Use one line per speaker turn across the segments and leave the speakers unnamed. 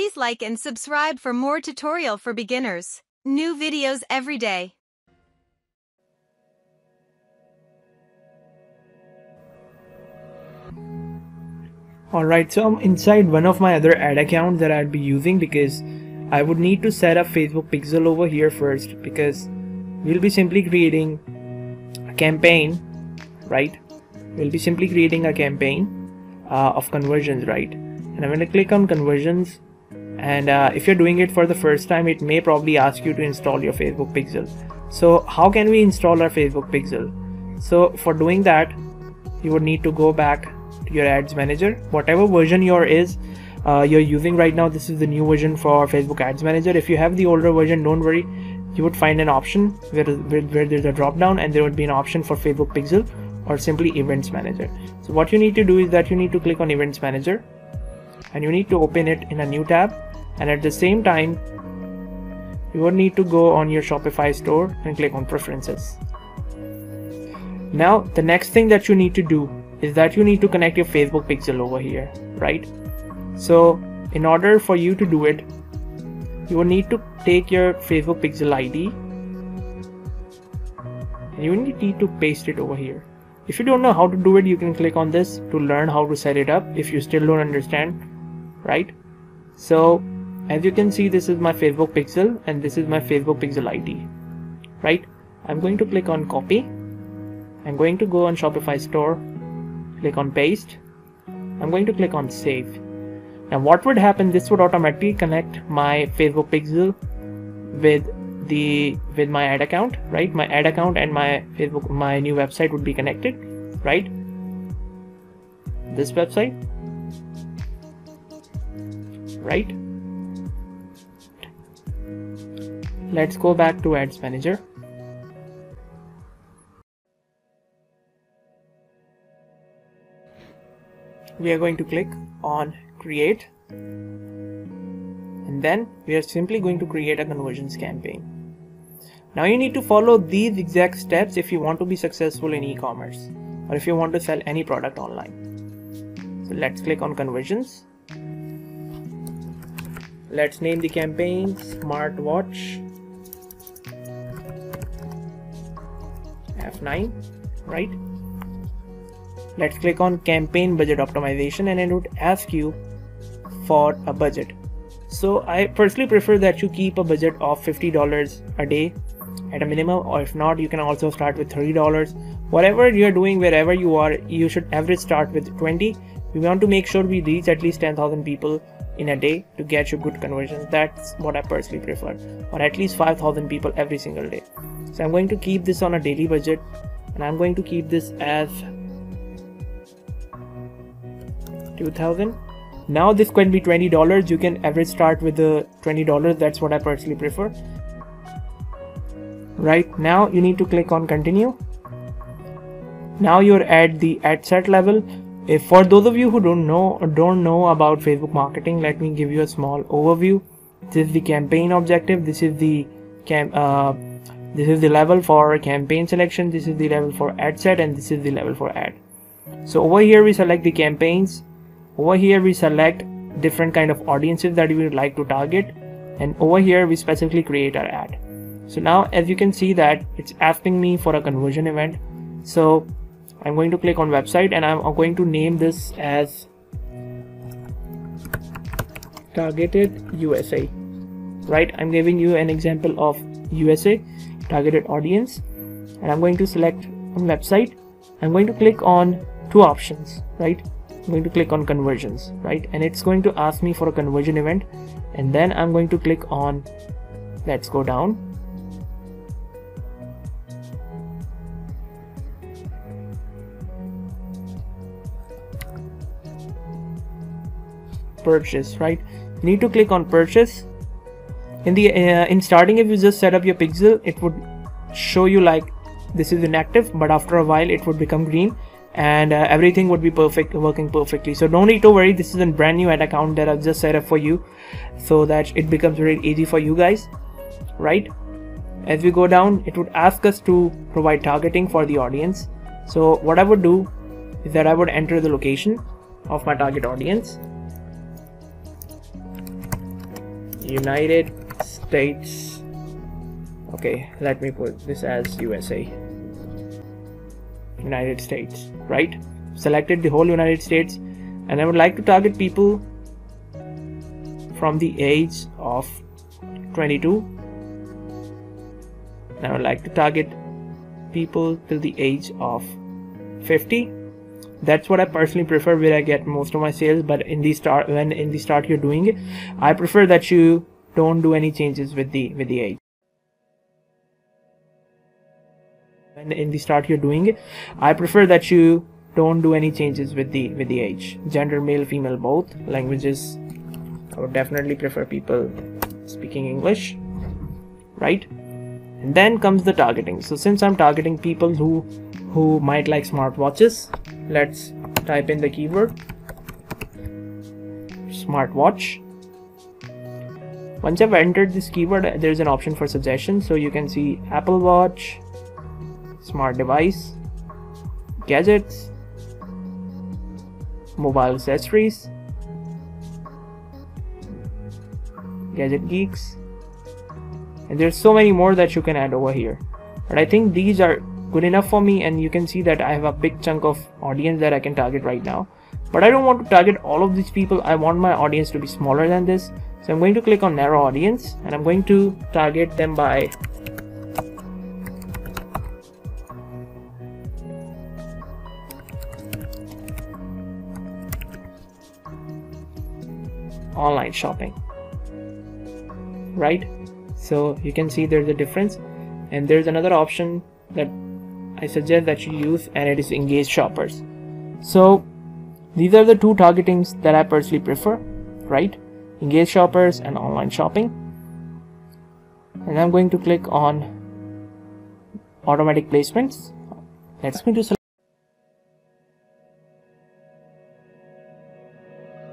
Please like and subscribe for more tutorial for beginners. New videos every day.
Alright, so I'm inside one of my other ad accounts that I'd be using because I would need to set up Facebook Pixel over here first because we'll be simply creating a campaign, right? We'll be simply creating a campaign uh, of conversions, right? And I'm going to click on conversions and uh, if you're doing it for the first time, it may probably ask you to install your Facebook Pixel. So how can we install our Facebook Pixel? So for doing that, you would need to go back to your ads manager. Whatever version your is uh, you're using right now this is the new version for facebook ads manager. If you have the older version don't worry. You would find an option where, where, where there's a drop down and there would be an option for facebook pixel or simply events manager. So what you need to do is that you need to click on events manager and you need to open it in a new tab and at the same time you would need to go on your shopify store and click on preferences now the next thing that you need to do is that you need to connect your Facebook pixel over here, right? So in order for you to do it, you will need to take your Facebook pixel ID and you need to paste it over here. If you don't know how to do it, you can click on this to learn how to set it up if you still don't understand, right? So as you can see, this is my Facebook pixel and this is my Facebook pixel ID, right? I'm going to click on copy. I'm going to go on Shopify store click on paste. I'm going to click on save. Now what would happen this would automatically connect my Facebook pixel with the with my ad account right? My ad account and my Facebook my new website would be connected right? This website right let's go back to ads manager we are going to click on create and then we are simply going to create a conversions campaign. Now you need to follow these exact steps if you want to be successful in e-commerce or if you want to sell any product online. So let's click on conversions. Let's name the campaign smartwatch F9, right? let's click on campaign budget optimization and it would ask you for a budget. So I personally prefer that you keep a budget of $50 a day at a minimum or if not you can also start with $30 whatever you're doing wherever you are you should average start with 20 we want to make sure we reach at least 10,000 people in a day to get you good conversions. That's what I personally prefer or at least 5,000 people every single day so I'm going to keep this on a daily budget and I'm going to keep this as 2000 now this can be $20 you can average start with the $20 that's what I personally prefer. Right now you need to click on continue. Now you're at the ad set level. If for those of you who don't know don't know about Facebook marketing let me give you a small overview. This is the campaign objective. This is the cam uh, this is the level for campaign selection this is the level for ad set and this is the level for ad. So over here we select the campaigns. Over here we select different kind of audiences that we would like to target. And over here we specifically create our ad. So now as you can see that it's asking me for a conversion event. So I'm going to click on website and I'm going to name this as targeted USA right? I'm giving you an example of USA targeted audience. And I'm going to select on website. I'm going to click on two options right? I'm going to click on conversions right? And it's going to ask me for a conversion event. And then I'm going to click on let's go down. Purchase right? You need to click on purchase in the uh, in starting if you just set up your pixel it would show you like this is inactive but after a while it would become green and uh, everything would be perfect working perfectly. So don't need to worry this is a brand new ad account that I've just set up for you so that it becomes very easy for you guys right? As we go down it would ask us to provide targeting for the audience. So what I would do is that I would enter the location of my target audience. United States okay let me put this as USA United States right? Selected the whole United States. And I would like to target people from the age of 22 and I would like to target people till the age of 50 that's what I personally prefer where I get most of my sales. But in the start when in the start you're doing it I prefer that you don't do any changes with the with the age. When in the start you're doing it I prefer that you don't do any changes with the with the age. Gender male female both. Languages I would definitely prefer people speaking English right? And then comes the targeting. So since I'm targeting people who who might like smartwatches let's type in the keyword smartwatch once I've entered this keyword there's an option for suggestions so you can see Apple Watch smart device gadgets mobile accessories gadget geeks. And there's so many more that you can add over here. But I think these are good enough for me and you can see that I have a big chunk of audience that I can target right now. But I don't want to target all of these people. I want my audience to be smaller than this so I'm going to click on narrow audience and I'm going to target them by online shopping. Right? So you can see there's a difference. And there's another option that I suggest that you use and it is engaged shoppers. So these are the two targetings that I personally prefer. Right engaged shoppers and online shopping. And I'm going to click on automatic placements. Let's me to select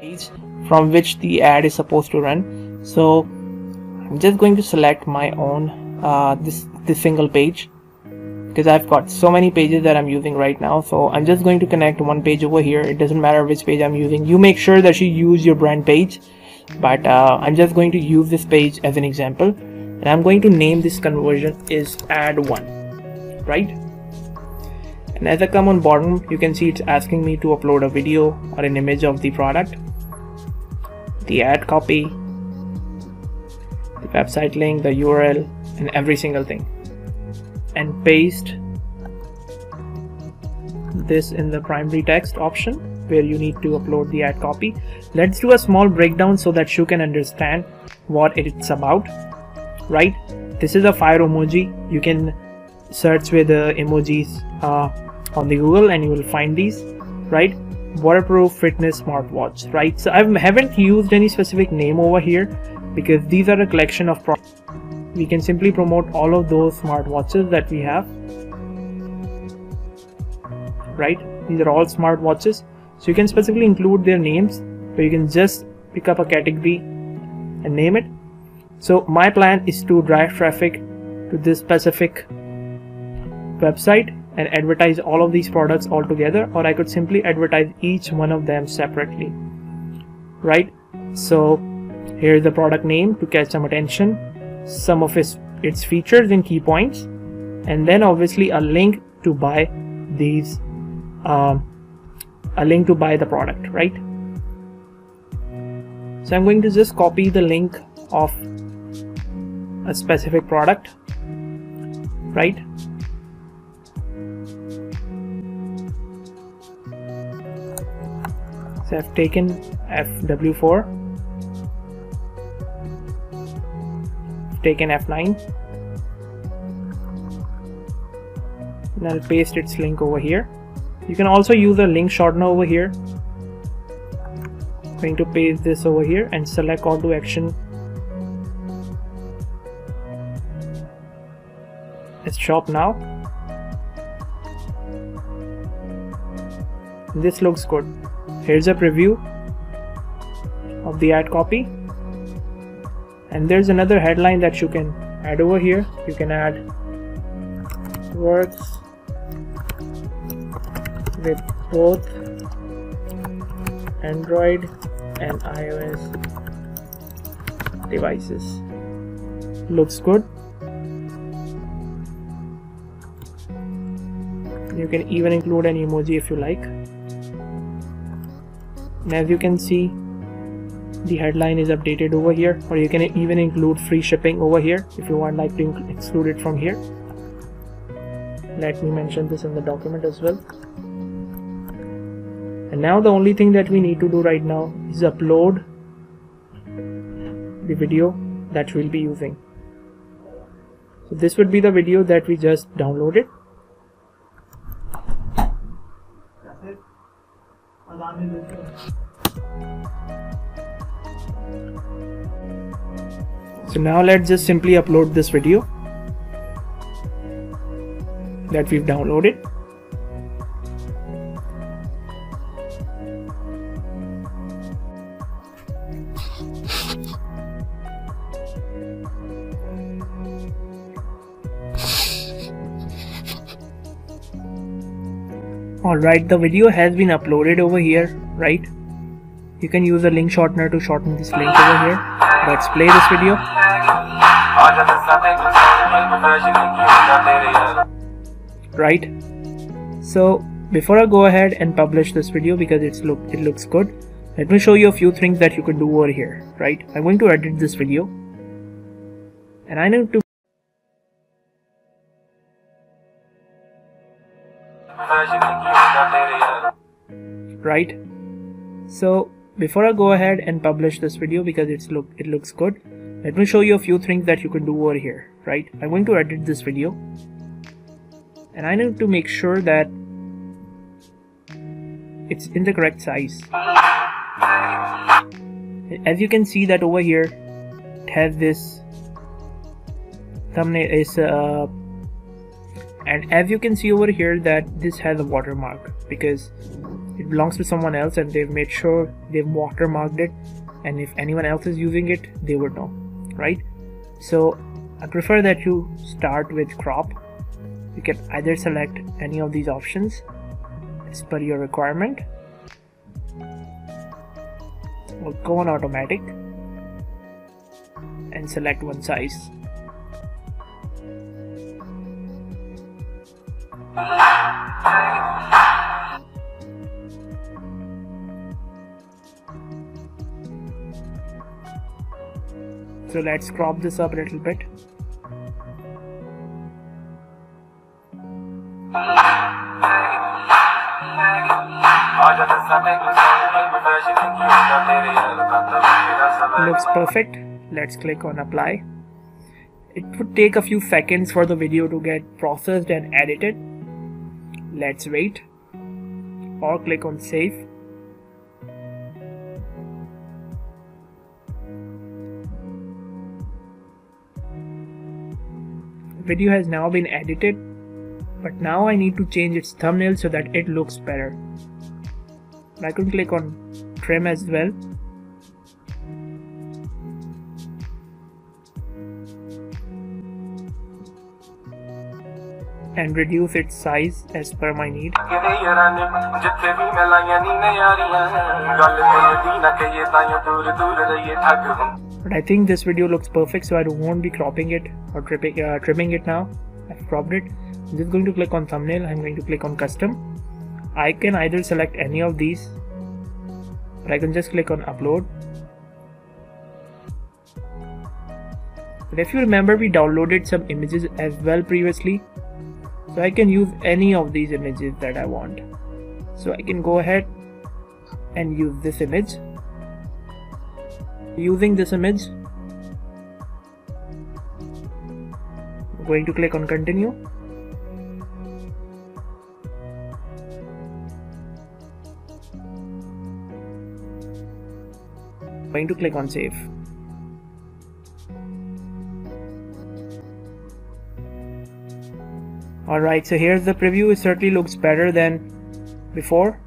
page from which the ad is supposed to run. So I'm just going to select my own uh, this this single page. Because I've got so many pages that I'm using right now. So I'm just going to connect one page over here. It doesn't matter which page I'm using. You make sure that you use your brand page but uh, I'm just going to use this page as an example and I'm going to name this conversion is add one right? And as I come on bottom you can see it's asking me to upload a video or an image of the product the ad copy the website link the URL and every single thing. And paste this in the primary text option where you need to upload the ad copy. Let's do a small breakdown so that you can understand what it's about right? This is a fire emoji. You can search with the emojis uh, on the google and you will find these right? Waterproof fitness smartwatch right? So i haven't used any specific name over here because these are a collection of products we can simply promote all of those smartwatches that we have right? These are all smartwatches so you can specifically include their names. But you can just pick up a category and name it. So my plan is to drive traffic to this specific website and advertise all of these products all together or I could simply advertise each one of them separately. Right? So here's the product name to catch some attention some of its its features and key points and then obviously a link to buy these um, a link to buy the product right? So I'm going to just copy the link of a specific product right? So I've taken FW4 taken F9 and I'll paste its link over here you can also use a link shortener over here. I'm going to paste this over here and select call to action. Let's shop now. This looks good. Here's a preview of the ad copy. And there's another headline that you can add over here. You can add works both Android and iOS devices. Looks good. You can even include an emoji if you like. And as you can see the headline is updated over here or you can even include free shipping over here if you want like to exclude it from here. Let me mention this in the document as well and now the only thing that we need to do right now is upload the video that we'll be using. So this would be the video that we just downloaded. So now let's just simply upload this video that we've downloaded Alright, the video has been uploaded over here, right? You can use a link shortener to shorten this link over here. Let's play this video. Right? So before I go ahead and publish this video because it's look it looks good, let me show you a few things that you can do over here, right? I'm going to edit this video and I need to right? So before I go ahead and publish this video because it's look it looks good let me show you a few things that you can do over here right? I'm going to edit this video. And I need to make sure that it's in the correct size. As you can see that over here it has this thumbnail is uh, and as you can see over here that this has a watermark because it belongs to someone else and they've made sure they've watermarked it. And if anyone else is using it they would know right? So I prefer that you start with crop. You can either select any of these options as per your requirement. Or go on automatic and select one size so let's crop this up a little bit looks perfect let's click on apply it would take a few seconds for the video to get processed and edited. Let's wait or click on save. Video has now been edited but now I need to change its thumbnail so that it looks better. I can click on trim as well and reduce its size as per my need. But I think this video looks perfect so I won't be cropping it or tripping, uh, trimming it now. I've cropped it. I'm just going to click on thumbnail. I'm going to click on custom. I can either select any of these but I can just click on upload. But if you remember we downloaded some images as well previously so I can use any of these images that I want so I can go ahead and use this image using this image I'm going to click on continue I'm going to click on save Alright, so here's the preview. It certainly looks better than before.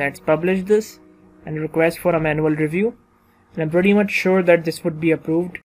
Let's publish this and request for a manual review. and I'm pretty much sure that this would be approved